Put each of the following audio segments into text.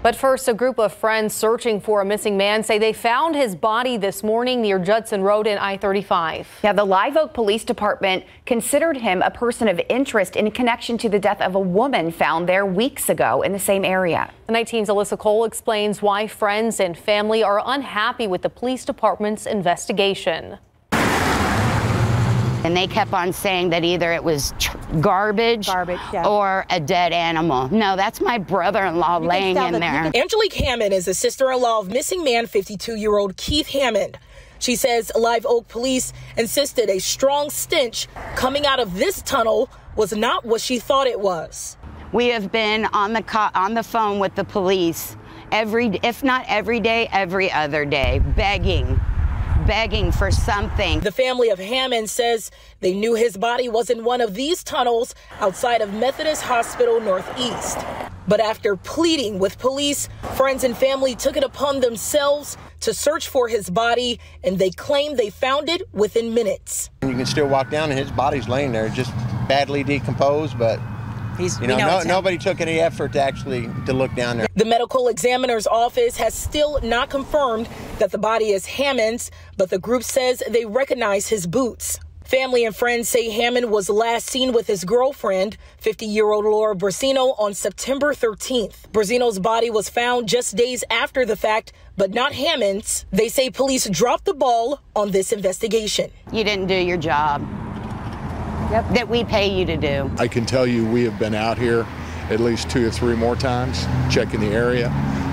But first, a group of friends searching for a missing man say they found his body this morning near Judson Road and I-35. Yeah, the Live Oak Police Department considered him a person of interest in connection to the death of a woman found there weeks ago in the same area. The 19's Alyssa Cole explains why friends and family are unhappy with the police department's investigation. And they kept on saying that either it was garbage, garbage yeah. or a dead animal. No, that's my brother-in-law laying in there. Angelique Hammond is the sister-in-law of missing man 52-year-old Keith Hammond. She says Live Oak police insisted a strong stench coming out of this tunnel was not what she thought it was. We have been on the co- on the phone with the police every if not every day, every other day, begging begging for something. The family of Hammond says they knew his body was in one of these tunnels outside of Methodist Hospital Northeast. But after pleading with police, friends and family took it upon themselves to search for his body, and they claim they found it within minutes. You can still walk down, and his body's laying there, just badly decomposed, but He's, you know, know no, nobody took any effort to actually to look down there. The medical examiner's office has still not confirmed that the body is Hammond's, but the group says they recognize his boots. Family and friends say Hammond was last seen with his girlfriend, 50 year old Laura Brasino, on September 13th. Brasino's body was found just days after the fact, but not Hammond's. They say police dropped the ball on this investigation. You didn't do your job yep. that we pay you to do. I can tell you we have been out here at least two or three more times checking the area.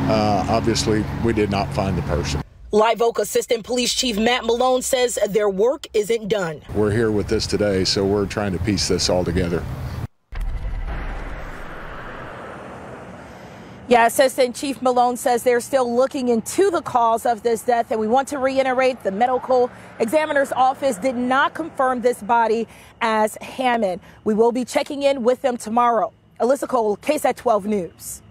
Uh, obviously, we did not find the person. Live Oak Assistant Police Chief Matt Malone says their work isn't done. We're here with this today, so we're trying to piece this all together. Yeah, Assistant Chief Malone says they're still looking into the cause of this death. And we want to reiterate the medical examiner's office did not confirm this body as Hammond. We will be checking in with them tomorrow. Alyssa Cole, KSAT 12 News.